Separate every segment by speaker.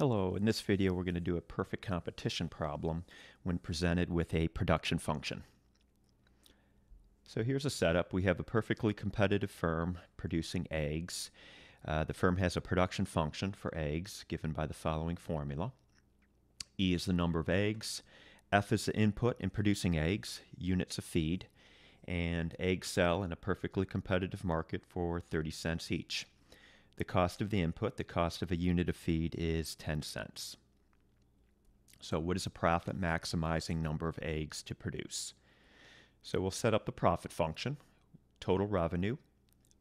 Speaker 1: Hello, in this video we're going to do a perfect competition problem when presented with a production function. So here's a setup. We have a perfectly competitive firm producing eggs. Uh, the firm has a production function for eggs given by the following formula. E is the number of eggs, F is the input in producing eggs, units of feed, and eggs sell in a perfectly competitive market for 30 cents each. The cost of the input, the cost of a unit of feed, is 10 cents. So what is a profit maximizing number of eggs to produce? So we'll set up the profit function, total revenue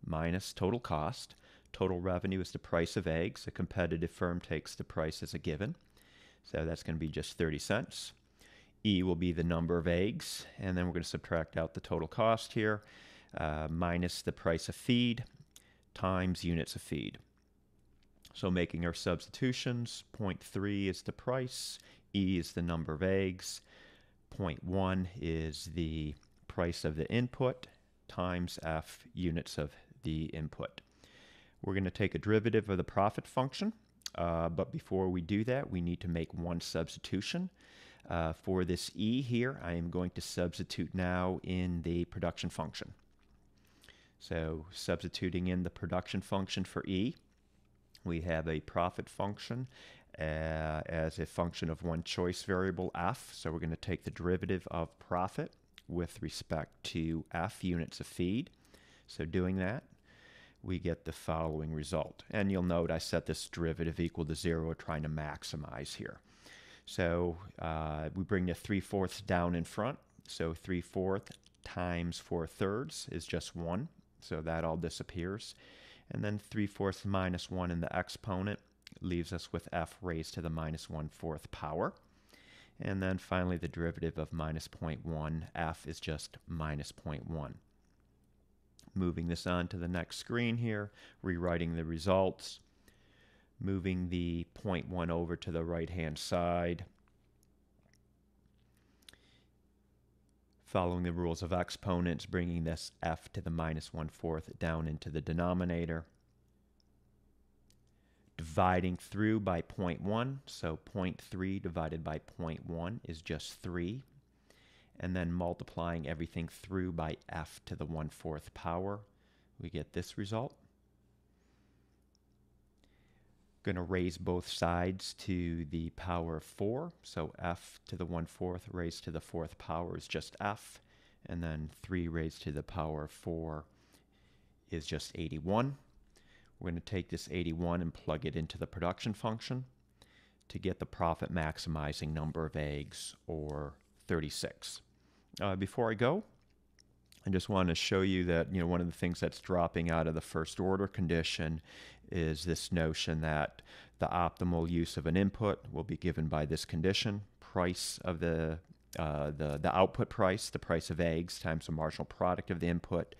Speaker 1: minus total cost. Total revenue is the price of eggs. A competitive firm takes the price as a given. So that's going to be just 30 cents. E will be the number of eggs, and then we're going to subtract out the total cost here, uh, minus the price of feed, times units of feed. So making our substitutions, 0.3 is the price, E is the number of eggs, 0.1 is the price of the input, times F units of the input. We're going to take a derivative of the profit function, uh, but before we do that, we need to make one substitution. Uh, for this E here, I am going to substitute now in the production function. So substituting in the production function for E, we have a profit function uh, as a function of one choice variable f. So we're going to take the derivative of profit with respect to f units of feed. So doing that, we get the following result. And you'll note I set this derivative equal to zero, trying to maximize here. So uh, we bring the 3 fourths down in front. So 3 fourths times 4 thirds is just 1. So that all disappears. And then 3 fourths minus 1 in the exponent leaves us with f raised to the minus 1 fourth power. And then finally the derivative of minus 0.1, f is just minus 0.1. Moving this on to the next screen here, rewriting the results, moving the 0.1 over to the right hand side, following the rules of exponents, bringing this f to the minus 1 fourth down into the denominator, dividing through by 0.1, so 0.3 divided by 0.1 is just 3, and then multiplying everything through by f to the 1 fourth power, we get this result going to raise both sides to the power of 4. So f to the 1 fourth raised to the fourth power is just f. And then 3 raised to the power of 4 is just 81. We're going to take this 81 and plug it into the production function to get the profit maximizing number of eggs, or 36. Uh, before I go, I just want to show you that you know one of the things that's dropping out of the first order condition is this notion that the optimal use of an input will be given by this condition. Price of the uh, the the output price the price of eggs times the marginal product of the input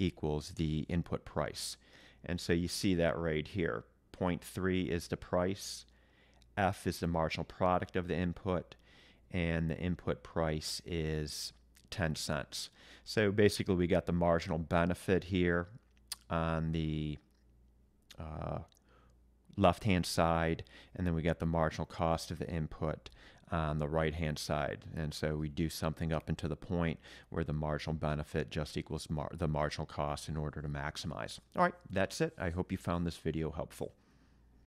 Speaker 1: equals the input price. And so you see that right here. 0.3 is the price f is the marginal product of the input and the input price is 10 cents. So basically we got the marginal benefit here on the uh, left hand side and then we got the marginal cost of the input on the right hand side and so we do something up into the point where the marginal benefit just equals mar the marginal cost in order to maximize. All right, that's it. I hope you found this video helpful.